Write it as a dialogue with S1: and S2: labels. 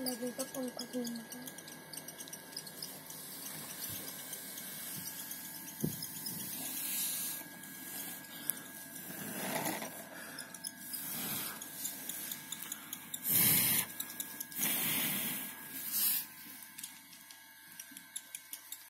S1: Sabi ko pang paghinta.